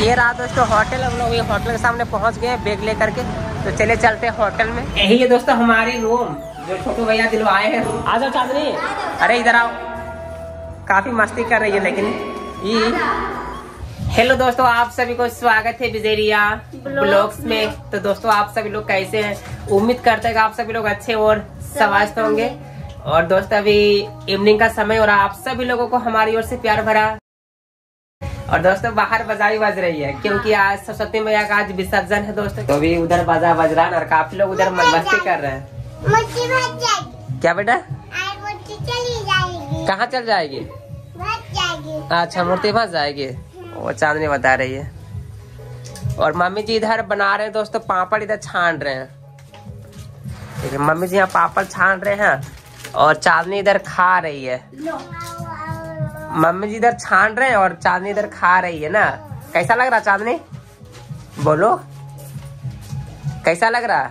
ये रहा दोस्तों होटल हम लोग ये होटल के सामने पहुँच गए बैग लेकर के। तो चले चलते हैं होटल में। यही है दोस्तों हमारी रूम जो छोटू भैया दिलवाए हैं। आ जाओ चांदनी। अरे इधर आओ। काफ़ी मस्ती कर रही है लेकिन। ये हेलो दोस्तों आप सभी को स्वागत है बिजेरिया ब्लॉग्स में। तो दोस्तों आप सभी लोग कैसे हैं? उम्मीद करते हैं कि आप सभी लोग अच्छे और स्वस्थ होंगे। और दोस्तों अभी इवनिंग का समय और आप सभी लोगों को हमारी ओर से प्यार भरा और दोस्तों बाहर बजाई बज रही है क्योंकि आज सरस्वती मैया का आज विसर्जन है दोस्तों। तो भी उधर बाजा बज रहा है और काफ़ी लोग उधर मस्ती कर रहे हैं। क्या बेटा? कहाँ चल जाएगी? अच्छा मूर्ति फंस जाएगी। वो चांदनी बता रही है। और मम्मी जी इधर बना रहे हैं दोस्तों पापड़ इधर छान रहे हैं। ठीक है मम्मी जी यहाँ पापड़ छान रहे हैं और चांदनी इधर खा रही है। मम्मी जी इधर छान रहे हैं और चांदनी इधर खा रही है ना। कैसा लग रहा चांदनी? बोलो। कैसा लग रहा?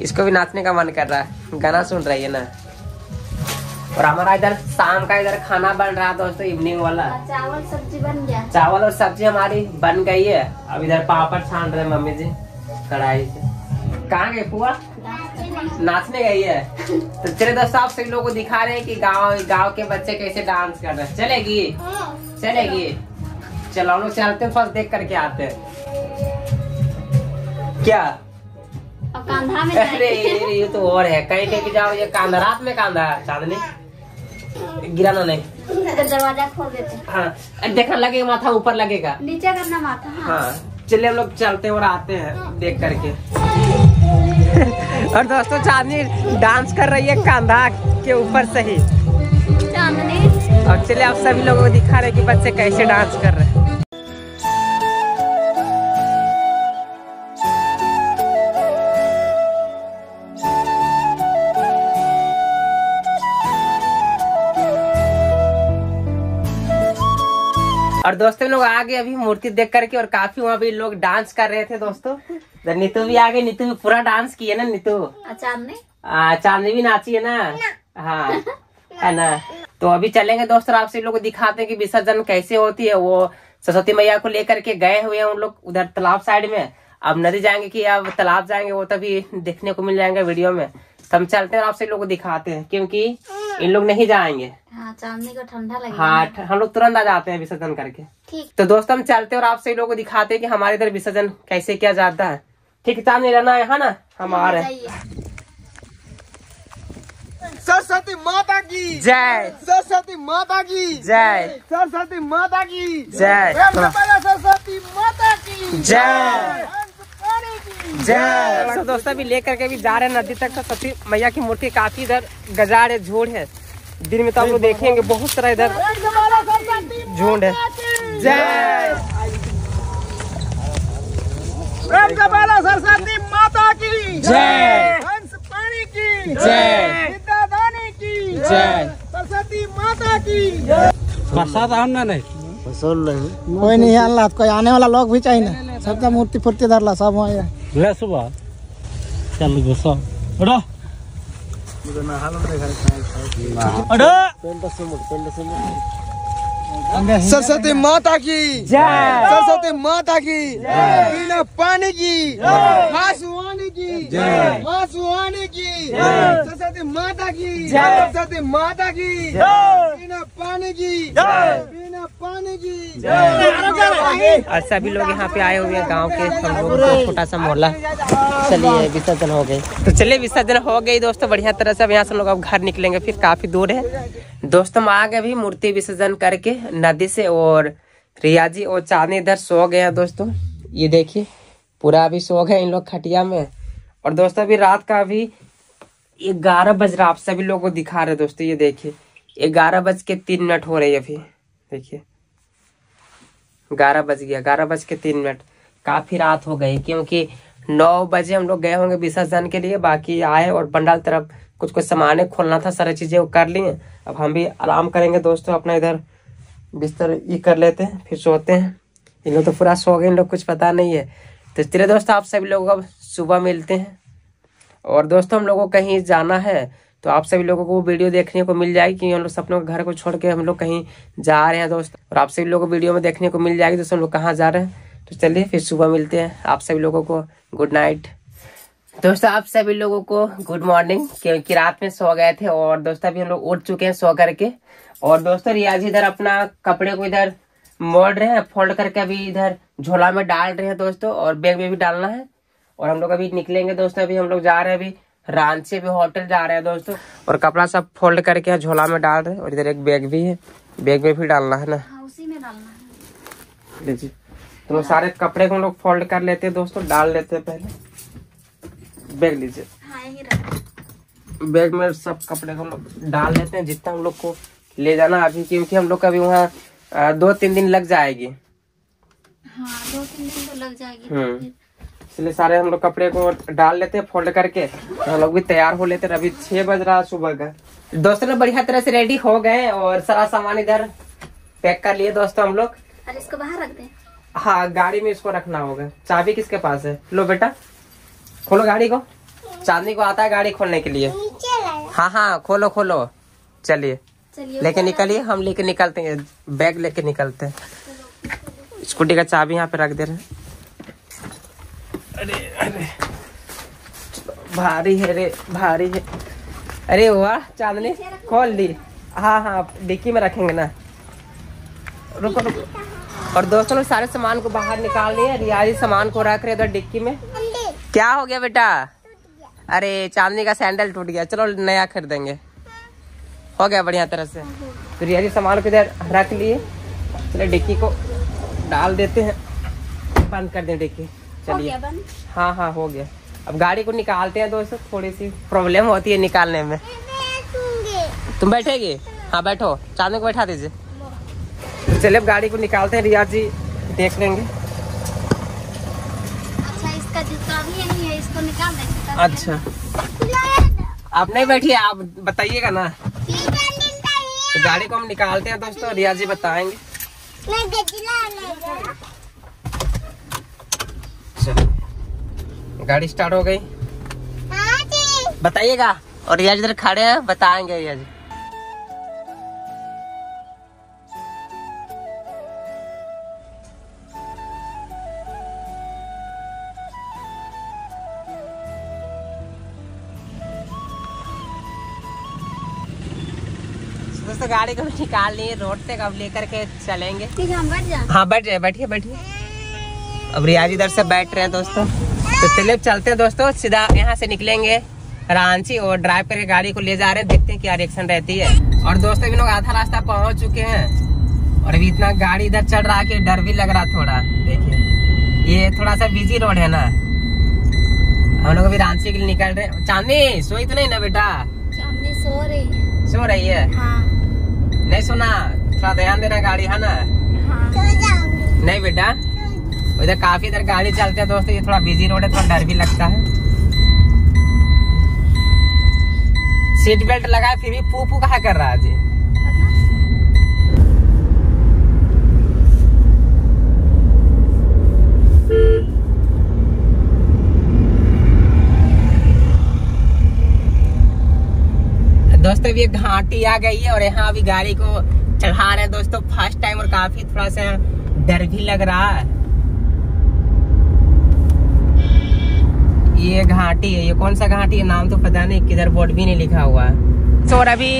इसको भी नाचने का मन कर रहा है। गाना सुन रही है ना। और हमारा इधर शाम का इधर खाना बन रहा है दोस्तों इवनिंग वाला। चावल सब्ज़ी बन गया। चावल और सब्ज़ी हमारी बन गई है। अब इधर पापड़ छान रहे मम्मी जी कढ़ाई से। कहाँ गए पुआ? नाचने गई है। तो चले दोस्तों आप सभी लोगों को दिखा रहे हैं कि गाँव गाँव के बच्चे कैसे डांस कर रहे हैं। चलेगी? चलेगी? चलो हम लोग चलते हैं फ़र्स्ट देख करके आते हैं। क्या? कांधा में अरे ये तो और है। कहीं कहीं जाओ ये कांधा रात में कांधा है चांदनी। गिराना नहीं। दरवाज़ा खोल देते। हाँ देखा लगेगा माथा ऊपर लगेगा। नीचे करना माथा हाँ। हाँ चलिए हम लोग चलते और आते हैं देख करके। और दोस्तों चांदनी डांस कर रही है कांधा के ऊपर से ही। चांदनी। और चलिए आप सभी लोगों को दिखा रहे हैं कि बच्चे कैसे डांस कर रहे हैं। और दोस्तों लोग आ गए अभी मूर्ति देख करके और काफ़ी वहाँ भी लोग डांस कर रहे थे दोस्तों। तो नीतू भी आ गई। नीतू भी पूरा डांस की है ना नीतू। चांदनी? चांदनी भी नाची है ना? हाँ। है ना? तो अभी चलेंगे दोस्तों आपसे लोग दिखाते हैं कि विसर्जन कैसे होती है। वो सरस्वती मैया को लेकर के गए हुए हैं उन लोग उधर तालाब साइड में। अब नदी जाएँगे कि अब तालाब जाएँगे वो तभी देखने को मिल जाएँगे वीडियो में। तो हम चलते हैं और आपसे लोग को दिखाते हैं क्योंकि इन लोग नहीं जाएँगे। हाँ चांदनी को ठंडा लगेगा। हाँ हम लोग तुरंत आ जाते हैं विसर्जन करके। ठीक। तो दोस्तों हम चलते हैं और आपसे लोग को दिखाते हैं कि हमारे इधर विसर्जन कैसे किया जाता है। ठीक है चांदनी रहना है हाँ ना? हम आ रहे हैं। सरस्वती माता की। जय। सरस्वती माता की। जय। सरस्वती माता की। जय। सरस्वती माता की। जय। जय। दोस्तों अभी लेकर के भी जा रहे हैं नदी तक तो सती मैया की मूर्ति काफ़ी इधर गजाड़ है झूठ है। दिन में तो हम लोग देखेंगे बहुत सारा इधर झुंड है। जय। प्रेम सरस्वती माता की। जय। हंस पानी की। जय। विद्यादानी की। जय। सरस्वती माता की। प्रसाद आना नहीं कोई नहीं अल्लाह कोई आने वाला लोग भी चाहिए ना। सबका मूर्ति फूर्ति धरला सब वहाँ ले सुबह। चल घुसो अड़ो अड़ो सरस्वती माता की। सरस्वती माता की। बिना पानी की। आसुआने की। आसुआने की। सरस्वती माता की। सरस्वती माता की। की बिना पानी की। और सभी लोग यहाँ पे आए हुए हैं गाँव के हम लोगों का छोटा सा मोहल्ला। चलिए विसर्जन हो गई तो चलिए विसर्जन हो गई दोस्तों बढ़िया तरह से। अब यहाँ से लोग अब घर निकलेंगे फिर काफ़ी दूर है। दोस्तों हम आ गए भी मूर्ति विसर्जन करके नदी से और रिया जी और चांदनी इधर सो गए हैं दोस्तों। ये देखिए पूरा अभी सो गए इन लोग खटिया में। और दोस्तों अभी रात का अभी ग्यारह बज रहा आप सभी लोगों को दिखा रहे दोस्तों ये देखिए। ग्यारह बज के तीन मिनट हो रही है अभी। देखिए। ग्यारह बज गया। ग्यारह बज के तीन मिनट। काफ़ी रात हो गई, क्योंकि नौ बजे हम लोग गए होंगे विसर्जन के लिए, बाकी आए और पंडाल तरफ़ कुछ कुछ सामान खोलना था, सारी चीज़ें वो कर लिए। अब हम भी आराम करेंगे दोस्तों, अपना इधर बिस्तर ये कर लेते हैं, फिर सोते हैं। इन लोग तो पूरा सो गए, इन लोग कुछ पता नहीं है। तो चलिए दोस्तों, आप सभी लोग अब सुबह मिलते हैं। और दोस्तों, हम लोगों को कहीं जाना है तो आप सभी लोगों को वो वीडियो देखने को मिल जाएगी कि हम लोग सपनों के घर को छोड़ के हम लोग कहीं जा रहे हैं दोस्त। और आप सभी लोगों को वीडियो में देखने को मिल जाएगी दोस्तों, हम लोग कहाँ जा रहे हैं। तो चलिए फिर सुबह मिलते हैं। आप सभी लोगों को गुड नाइट दोस्तों, आप सभी लोगों को गुड मॉर्निंग क्योंकि रात में सो गए थे और दोस्तों, अभी हम लोग उठ चुके हैं सो करके। और दोस्तों, रियाज इधर अपना कपड़े को इधर मोड़ रहे हैं, फोल्ड करके अभी इधर झोला में डाल रहे हैं दोस्तों, और बैग में भी डालना है। और हम लोग अभी निकलेंगे दोस्तों, अभी हम लोग जा रहे हैं अभी रांची अभी होटल जा रहे हैं दोस्तों। और कपड़ा सब फोल्ड करके झोला में डाल रहे हैं और इधर एक बैग भी है। बैग में भी डालना है ना। हाँ उसी में डालना है। लीजिए। तो सारे कपड़े को हम लोग फोल्ड कर लेते हैं दोस्तों डाल लेते हैं पहले। बैग लीजिए। हाँ बैग में सब कपड़े को हम लोग डाल लेते हैं जितना हम लोग को ले जाना अभी क्योंकि हम लोग का अभी वहाँ दो तीन दिन लग जाएगी। हाँ दो तीन दिन तो लग जाएगी। हम्म। इसलिए सारे हम लोग कपड़े को डाल लेते हैं फोल्ड करके। तो हम लोग भी तैयार हो लेते हैं। अभी छह बज रहा है सुबह का। दोस्तों लोग बढ़िया तरह से रेडी हो गए और सारा सामान इधर पैक कर लिए दोस्तों हम लोग। अरे इसको बाहर रख दे। हाँ गाड़ी में इसको रखना होगा। चाबी किसके पास है? लो बेटा खोलो गाड़ी को। चांदनी को आता है गाड़ी खोलने के लिए। हाँ हाँ खोलो खोलो। चलिए। चलिए लेके निकलिए हम लेके निकलते हैं। बैग लेके निकलते हैं। स्कूटी का चाबी यहाँ पे रख दे रहे हैं। अरे अरे। भारी है रे, भारी है। अरे वाह, चांदनी, खोल दी। हाँ हाँ डिक्की में रखेंगे ना। रुको रुको। और दोस्तों, लोग सारे सामान को बाहर निकाल लिए। रियाजी सामान को रख रहे इधर डिक्की में। क्या हो गया बेटा? अरे, चांदनी का सैंडल टूट गया। चलो, नया खरीदेंगे। हो गया बढ़िया तरह से। तो रियाजी सामान को इधर रख लिए। चलो, डिक्की को डाल देते हैं। बंद कर दें डिक्की। चलिए। हाँ हाँ हो गया। अब गाड़ी को निकालते हैं दोस्तों थोड़ी सी प्रॉब्लम होती है निकालने में। तुम बैठेगी? हाँ बैठो। चांदनी को बैठा दीजिए। तो चलिए अब गाड़ी को निकालते हैं। रियाज जी देख लेंगे। अच्छा इसका जूता भी यही है? इसको निकाल दे अच्छा। आप नहीं बैठिए आप बताइएगा ना। तो गाड़ी को हम निकालते हैं दोस्तों रियाज जी बताएँगे। गाड़ी स्टार्ट हो गई। बताइएगा और रियाज इधर खड़े हैं बताएँगे रियाज दोस्तों गाड़ी को निकाल लिए रोड से अब लेकर के चलेंगे? ठीक है हम बैठ जाए। हाँ बैठ जाए बैठिए बैठिए। अब रियाज इधर से बैठ रहे हैं दोस्तों। तो चलिए चलते हैं दोस्तों सीधा यहाँ से निकलेंगे। रांची और ड्राइव करके गाड़ी को ले जा रहे हैं देखते हैं क्या रिएक्शन रहती है। और दोस्तों भी लोग आधा रास्ता पहुँच चुके हैं। और अभी इतना गाड़ी इधर चढ़ रहा है कि डर भी लग रहा थोड़ा देखिए। ये थोड़ा सा बिज़ी रोड है ना। हम लोग अभी रांची के लिए निकल रहे हैं। चांदनी सोई तो नहीं ना बेटा? चांदनी सो रही है। सो रही है? हाँ। नहीं सुना थोड़ा ध्यान देना गाड़ी है ना? हाँ। नहीं बेटा? उधर काफ़ी इधर गाड़ी चलते हैं दोस्तों, ये थोड़ा बिज़ी रोड है, थोड़ा डर भी लगता है। सीट बेल्ट लगाए, फिर भी पू कहा कर रहा है जी दोस्तों, अभी घाटी आ गई है और यहाँ अभी गाड़ी को चढ़ा रहे हैं दोस्तों फ़र्स्ट टाइम और काफ़ी थोड़ा सा डर भी लग रहा है। ये घाटी है ये कौन सा घाटी है? नाम तो पता नहीं किधर बोर्ड भी नहीं लिखा हुआ। है तो और अभी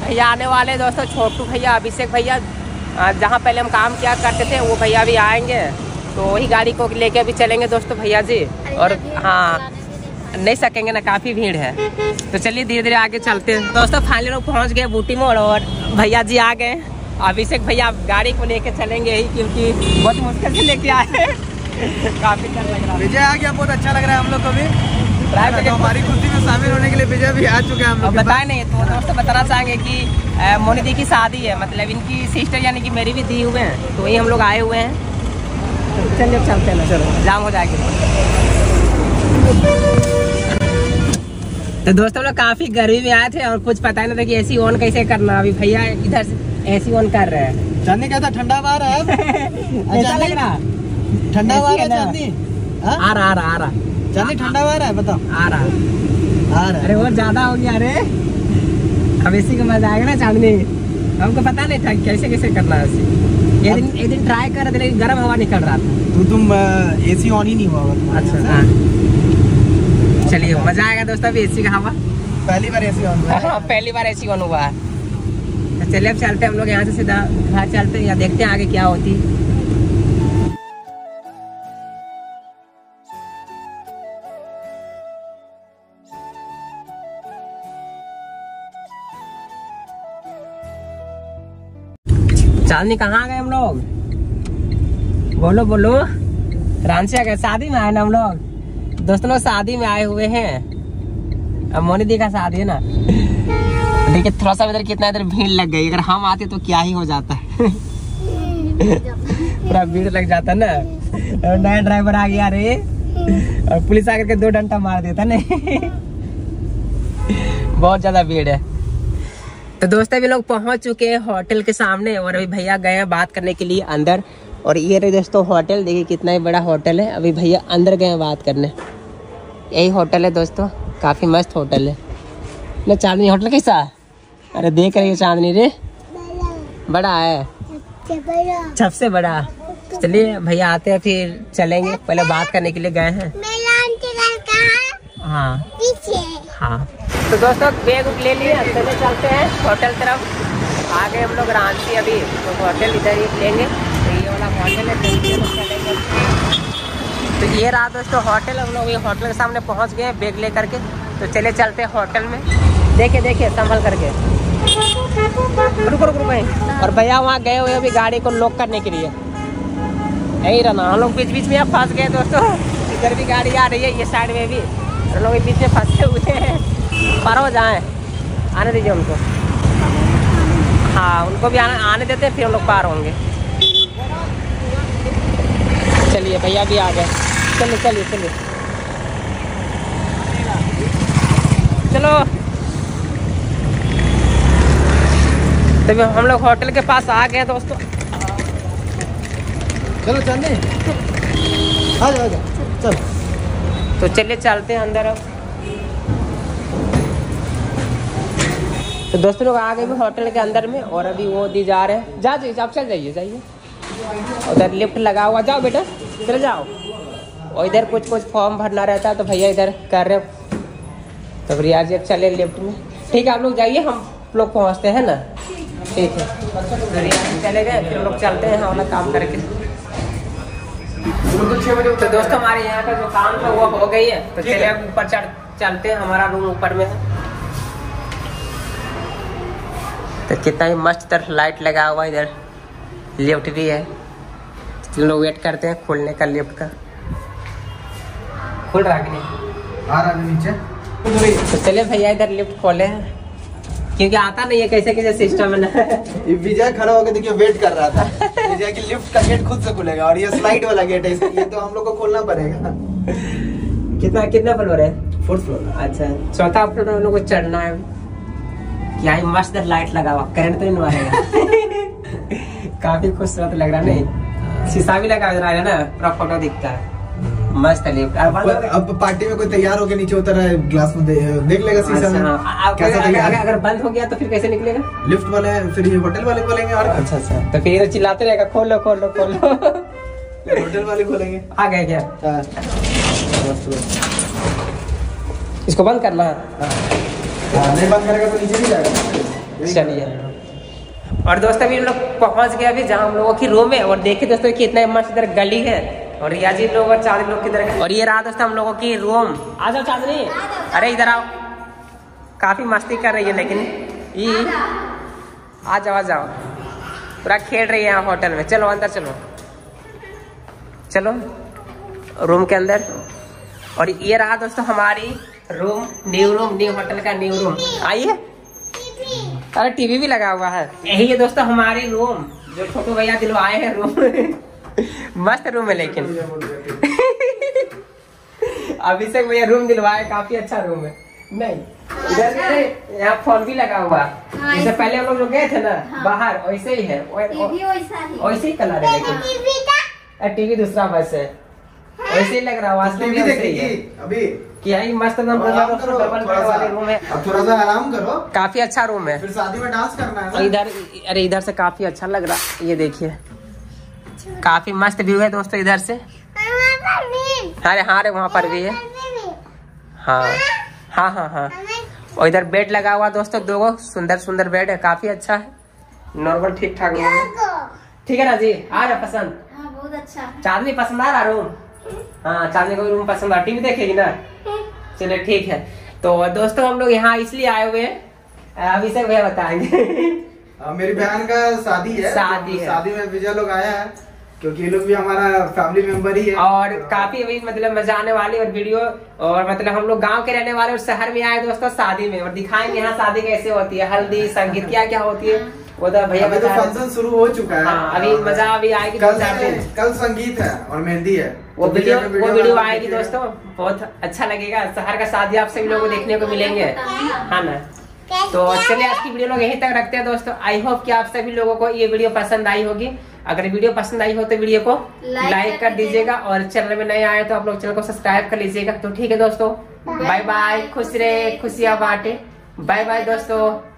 भैया आने वाले दोस्तों छोटू भैया अभिषेक भैया। जहाँ पहले हम काम किया करते थे वो भैया भी आएँगे। तो वही गाड़ी को लेके अभी चलेंगे दोस्तों भैया जी। और हाँ नहीं सकेंगे ना काफ़ी भीड़ है। तो चलिए धीरे धीरे आगे चलते हैं। दोस्तों फाइनली लोग पहुँच गए बूटी मोड़ और भैया जी आ गए। अभिषेक भैया गाड़ी को लेके चलेंगे ही क्योंकि बहुत मुश्किल से लेके आए हैं। काफ़ी डर लग रहा है। विजय आ गया बहुत अच्छा लग रहा है हम लोग को भी। तो हमारी खुशी में शामिल होने के लिए विजय भी आ चुके हैं हम लोग बताए नहीं तो दोस्तों बताना चाहेंगे कि मोनी दी की शादी है मतलब इनकी सिस्टर यानी कि मेरी भी दी हुए हैं तो वही हम लोग आए हुए हैं। चलिए चलते हैं चलो। जाम हो जाएगी। तो दोस्तों लोग काफ़ी गर्मी में आए थे और कुछ पता नहीं था कि एसी ऑन कैसे करना अभी भैया इधर से एसी ऑन कर रहे हैं। पास। चांदनी कैसा ठंडा बाहर है। अब? ऐसा लग रहा ठंडा ऐसी बाहर है? चांदनी? आ रहा आ रहा आ रहा चांदनी ठंडा बाहर है बताओ आ रहा आ रहा अरे और ज़्यादा हो गया अरे अब इसी का मज़ा आएगा ना चांदनी हमको पता नहीं था कैसे कैसे करना है एक दिन एक दिन ट्राई कर रहे थे लेकिन गर्म हवा निकल रहा था तो तुम एसी ऑन ही नहीं हुआ अच्छा हाँ चलिए मज़ा आएगा दोस्तों अभी एसी का हवा पहली बार एसी ऑन हुआ हाँ, पहली बार एसी ऑन हुआ है चलिए अब चलते हैं हम लोग यहाँ से सीधा घर चलते हैं या देखते हैं आगे क्या होती चांदनी कहाँ गए हम लोग। बोलो बोलो। रांची आ गए। शादी में आए ना हम लोग। दोस्तों लोग शादी में आए हुए हैं। अब मोनी दी का शादी है ना। देखिए, थोड़ा सा इधर कितना इधर भीड़ लग गई। अगर हम आते तो क्या ही हो जाता। है पूरा भीड़ लग जाता ना। और नया ड्राइवर आ गया रे। और पुलिस आकर के दो डंडा मार देता नहीं बहुत ज़्यादा भीड़ है। तो दोस्त अभी लोग पहुँच चुके हैं होटल के सामने और अभी भैया गए हैं बात करने के लिए अंदर। और ये रहे दोस्तों होटल देखिए कितना ही बड़ा होटल है। अभी भैया अंदर गए हैं बात करने। यही होटल है दोस्तों काफ़ी मस्त होटल है। ना चांदनी होटल कैसा? अरे देख रही है चांदनी रे। बड़ा है। सबसे बड़ा। चलिए भैया आते हैं फिर चलेंगे। पहले बात करने के लिए गए हैं। हाँ? हाँ। तो दोस्तों, बैग उग ले लिए चलो चलते हैं होटल तरफ़। आ गए हम लोग रांची अभी तो होटल इधर ही लेंगे तो ये वाला होटल है तो तो ये रहा दोस्तों होटल, हम लोग ये होटल के सामने पहुँच गए बैग ले करके तो चले चलते हैं होटल में। देखिए देखिए संभल करके। रुको रुको रुको और भैया वहाँ गए हुए अभी गाड़ी को लॉक करने के लिए। यही रहना हम लोग बीच बीच में फंस गए दोस्तों। इधर भी गाड़ी आ रही है, ये साइड में भी। हम लोग बीच में फंसे हुए हैं। पार हो जाए आने दीजिए उनको हाँ उनको भी आने आने देते हैं फिर हम लोग पार होंगे। चलिए भैया भी आ गए। चलिए चलिए चलिए। चलो। तो अभी हम लोग होटल के पास आ गए दोस्तों। चलो चलने। आ जाओ आ जाओ। चल। तो चलिए चलते हैं अंदर अब। तो दोस्तों लोग आ गए भी होटल के अंदर में और अभी वो दी जा रहे हैं। जा जाइए आप चल जाइए जाइए। उधर लिफ्ट लगा हुआ जाओ बेटा चले जाओ। और इधर कुछ कुछ फॉर्म भरना रहता है तो भैया इधर कर रहे तो रियाज जी अब चले लिफ्ट में। ठीक है आप लोग जाइए हम लोग पहुँचते हैं ना। ठीक है। तो चले गए फिर लोग चलते हैं हाँ वाला काम करके। तो दोस्तों हमारे यहाँ का जो काम था वो हो गई है। तो चलिए अब ऊपर चढ़ चलते हैं हमारा रूम ऊपर में है। तो कितना ही मस्त तरह लाइट लगा हुआ इधर। लिफ्ट भी है। तो लोग वेट करते हैं खुलने का लिफ्ट का। खुल रहा कि नहीं? आ रहा है नीचे। तो चलिए भैया इधर लिफ्ट खोले। हैं क्योंकि आता नहीं है कैसे कैसे सिस्टम है। विजय खड़ा होकर देखिए वेट कर रहा था। विजय की लिफ्ट का गेट खुद से खुलेगा और ये स्लाइड वाला गेट है इसलिए तो हम लोग को खोलना पड़ेगा। कितना कितना फ्लोर है? फोर्थ फ्लोर अच्छा चौथा फ्लोर हम लोग को चढ़ना है। यहाँ ही मस्त लाइट लगा हुआ करंट तो नहीं मारेगा काफ़ी खूबसूरत लग रहा नहीं? शीशा भी लगा रहा है ना पूरा फ़ोटो दिखता है। मस्त है लिफ्ट हो? अब पार्टी में कोई तैयार होकर नीचे उतर रहा है ग्लास में दे- देख लेगा शीशा अच्छा, में। हाँ। कैसा अगर, अगर, अगर बंद हो गया तो फिर कैसे निकलेगा? लिफ्ट वाले फिर ये होटल वाले खोलेंगे और अच्छा अच्छा। तो फिर चिल्लाते रहेगा खोल लो खोलो खोलो। खोलो होटल वाले खोलेंगे आ गए क्या? हाँ। इसको बंद करना। है हाँ, नहीं बंद करेगा तो नीचे नहीं जाएगा। चलिए। और दोस्तों अभी हम लोग पहुँच गए अभी जहाँ हम लोगों की रूम है। और देखिए दोस्तों कितना मस्त इधर गली है। और रियाजी लोग और चांदनी लोग किधर और ये रहा दोस्तों हम लोगों की रूम आ जाओ चांदनी अरे इधर आओ। काफ़ी मस्ती कर रही है लेकिन ये आ जाओ। आ जाओ पूरा खेल रही है यहाँ होटल में। चलो अंदर चलो। चलो रूम के अंदर। और ये रहा दोस्तों हमारी room new room new hotel का न्यू रूम आइए। अरे टीवी भी लगा हुआ है। यही है दोस्तों हमारी रूम जो छोटू भैया दिलवाए हैं रूम मस्त रूम है लेकिन। अभिषेक भैया रूम दिलवाए काफ़ी अच्छा रूम है। नहीं इधर यहाँ फ़ोन भी लगा हुआ। है हाँ, जैसे पहले हम लोग जो गए थे ना हाँ। बाहर वैसे ही है। वैसा ही वैसे ही कलर है लेकिन। टीवी दूसरा बस है। वैसे ही लग रहा है वास्तव में ही है। अभी। क्या ही मस्त एकदम डबल थोड़ा बेड वाले सा रूम है। अब थोड़ा सा आराम करो। काफ़ी अच्छा रूम है। फिर शादी में डांस करना है इधर अरे इधर से काफ़ी अच्छा लग रहा है ये देखिए। काफ़ी मस्त व्यू है दोस्तों इधर से। अरे हाँ रे वहाँ पर भी है। हाँ। हाँ हाँ हाँ। और इधर बेड लगा हुआ दोस्तों दो सुंदर सुंदर बेड है काफ़ी अच्छा है। नॉर्मल ठीक ठाक रूम है ठीक है ना जी आ रहा पसंद? हाँ बहुत अच्छा। है चांदनी पसंद आ रहा रूम हाँ चांदनी को भी रूम पसंद आ टीवी देखेगी ना? चलिए ठीक है। तो दोस्तों हम लोग यहाँ इसलिए आए हुए हैं। अभिषेक भैया बताएँगे। मेरी बहन का शादी है। शादी है। शादी में विजय लोग आया है। क्योंकि ये लोग भी हमारा फैमिली मेंबर ही है। और काफ़ी अभी मतलब मज़ा आने वाली और वीडियो और मतलब हम लोग गाँव के रहने वाले और शहर में आए दोस्तों शादी में और दिखाएँगे यहाँ शादी कैसे होती है हल्दी संगीत क्या क्या होती है वो तो भैया तो। फ़ंक्शन शुरू हो चुका है। हाँ अभी मज़ा अभी आएगी दो कल कल संगीत है और मेहंदी है। वो तो वीडियो वो वीडियो आएगी दोस्तों बहुत अच्छा लगेगा शहर का शादी आप सभी लोगों को देखने को मिलेंगे। हाँ ना। तो चलिए आज की वीडियो लोग यहीं तक रखते हैं दोस्तों। आई होप कि आप सभी लोगों को ये वीडियो पसंद आई होगी। अगर वीडियो पसंद आई हो तो वीडियो को लाइक कर दीजिएगा। और चैनल में नए आए तो आप लोग चैनल को सब्सक्राइब कर लीजिएगा। तो ठीक है दोस्तों। बाय बाय खुश रहे। खुशियाँ बांटे। बाय बाय दोस्तों।